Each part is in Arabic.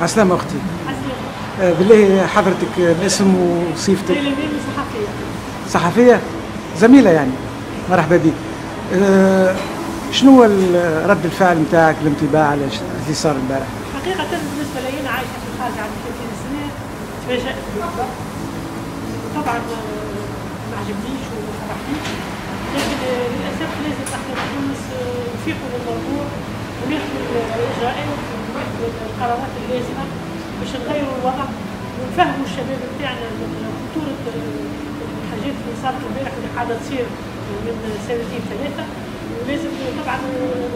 عسلامة أختي. آه، بالله حضرتك الاسم وصيفتك. صحفية. صحفية زميلة يعني. مرحبا بك. آه، شنو رد الفعل نتاعك الانطباع على اللي صار امبارح؟ حقيقة بالنسبة لي أنا عايشة في الخارج عندي 30 سنة. تفاجأت بالخبر طبعا آه، ما عجبنيش وما فرحنيش لكن آه، للأسف لازم أحنا في تونس نفيقوا للموضوع وناخذوا الإجراءات القرارات اللازمة باش نغيروا الوضع ونفهموا الشباب بتاعنا آه، الحاجات اللي صارت امبارح واللي قاعدة تصير من سنتين ثلاثة ولازم طبعا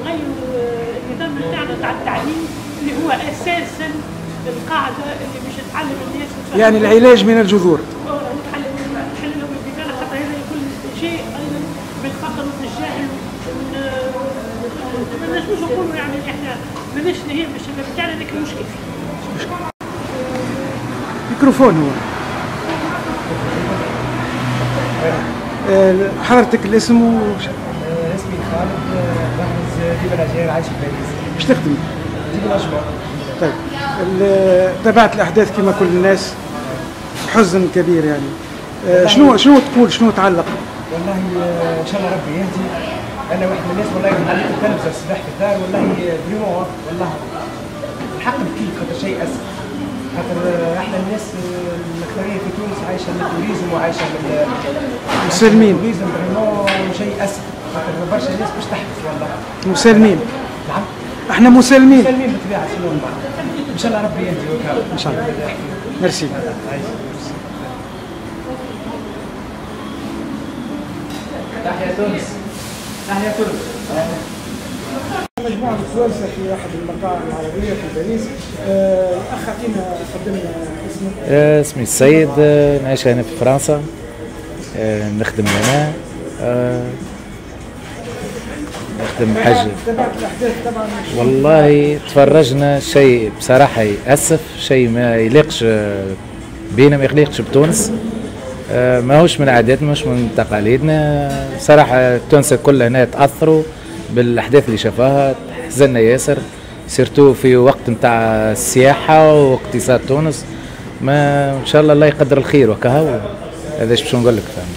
نغيروا النظام بتاعنا تاع التعليم اللي هو أساسا القاعده اللي باش تعلم الناس يعني العلاج من الجذور خاطر هذا يكون شيء أيضا بالفقر ما نجموش نقولوا يعني إحنا الشباب بتاعنا لكن مش كيف ميكروفون هو. آه، حضرتك الاسم وش آه، اسمي خالد آه، بحرز في بلاجير عايش في باريس. وش تخدم؟ دي الأجمع طيب. تابعت الأحداث كما كل الناس حزن كبير يعني. آه، شنو شنو تقول؟ شنو تعلق؟ والله آه، إن شاء الله ربي يهدي. أنا واحد من الناس والله حليت التلفزة الصباح في الدار والله vraiment والله الحق بكيف خاطر شيء أسف خاطر إحنا الناس الأكثرية في تونس عايشة من ال tourisme وعايشة من مسلمين. ال tourisme vraiment شيء أسف خاطر برشا ناس باش تحبس والله. مسلمين. نعم. إحنا مسلمين. مسلمين بالطبيعة سلام إن شاء الله ربي يهدي وكالة. إن شاء الله. ميرسي. تحيا تونس. تحيا تونس مجموعة الفوارسة في أحد المطاعم العربية في باريس. آه، الأخ أعطينا قدمنا اسمك آه، اسمي السيد آه، نعيش هنا في فرنسا. آه، نخدم هنا. آه، نخدم حاجة. والله تفرجنا شيء بصراحة يأسف شيء ما يليقش آه، بينا ما يليقش بتونس. آه، ماهوش من عاداتنا مش من تقاليدنا. صراحة التونسة كلها هنا تأثروا بالأحداث اللي شافوها. حزنا ياسر سيرتو في وقت نتاع السياحة واقتصاد تونس. ما إن شاء الله الله يقدر الخير وكهو. هذا باش نقول لك فهمت.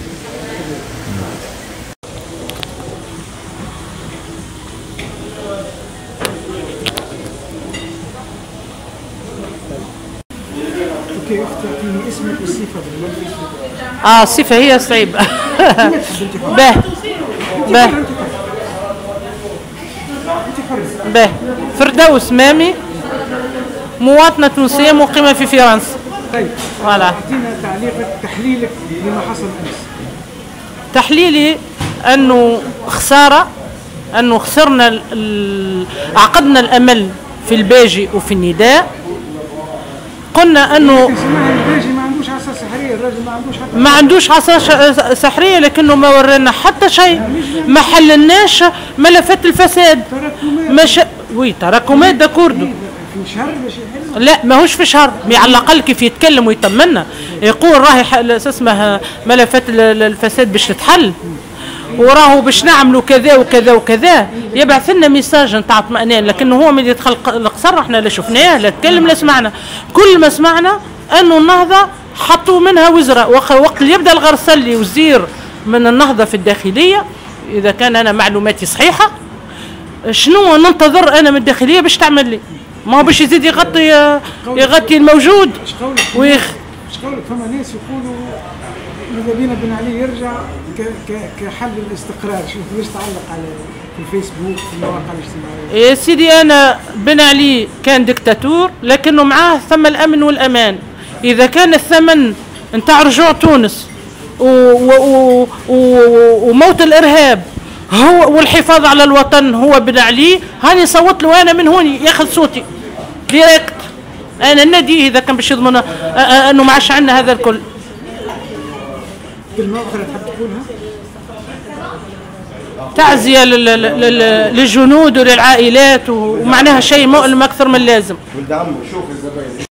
OK أختي أعطيني اسمك بالضبط آه الصفة هي صعيبة به. به. به. فردوس مامي. مواطنة تونسية مقيمة في فرنسا. طيب. voilà. أعطينا تعليقك تحليلك لما حصل أمس. تحليلي أنه خسارة أنه خسرنا عقدنا الأمل في الباجي وفي النداء. قلنا أنه ما عندوش عصا سحرية لكنه ما ورانا حتى شيء. ما حللناش ملفات الفساد. مش oui تراكمات d'accord و في شهر باش يحل لا ماهوش في شهر. على الأقل كيف يتكلم ويطمنا يقول راهي شو اسمه ملفات ال- ال- الفساد باش تتحل. وراهو باش نعملوا كذا وكذا وكذا. يبعث لنا ميساج نتاع اطمئنان لكن هو من يدخل القصر إحنا لا شفناه لا تكلم لا سمعنا. كل ما سمعنا أنه النهضة حطوا منها وزراء وق- وقت اللي يبدأ الغرسلي وزير من النهضة في الداخلية إذا كان أنا معلوماتي صحيحة شنو ننتظر أنا من الداخلية باش تعمل لي؟ ما هو باش يزيد يغطي يغطي الموجود ويخ إيش قولك فما ناس يقولوا ماذا بينا بن علي يرجع كحل الاستقرار. شوف ليش تعلق على في الفيسبوك في المواقع الاجتماعية؟ يا سيدي أنا بن علي كان دكتاتور لكنه معاه ثم الأمن والأمان. إذا كان الثمن نتاع رجوع تونس. و و و وموت الإرهاب. هو والحفاظ على الوطن هو بن علي هاني صوت له أنا من هوني ياخذ صوتي. direct أنا النادي إذا كان باش يضمن أنه ما عادش عندنا هذا الكل. تحب تقولها؟ لل- للجنود وللعائلات ومعناها شيء مؤلم أكثر من اللازم ولد عمو شوف الزباين